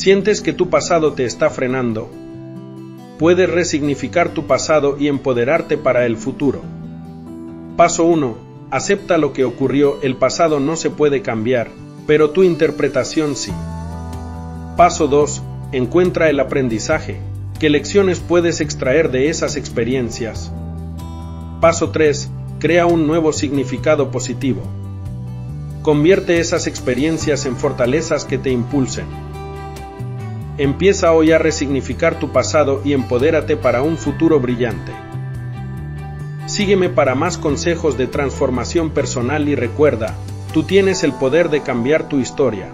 ¿Sientes que tu pasado te está frenando? Puedes resignificar tu pasado y empoderarte para el futuro. Paso 1. Acepta lo que ocurrió, el pasado no se puede cambiar, pero tu interpretación sí. Paso 2. Encuentra el aprendizaje. ¿Qué lecciones puedes extraer de esas experiencias? Paso 3. Crea un nuevo significado positivo. Convierte esas experiencias en fortalezas que te impulsen. Empieza hoy a resignificar tu pasado y empodérate para un futuro brillante. Sígueme para más consejos de transformación personal y recuerda, tú tienes el poder de cambiar tu historia.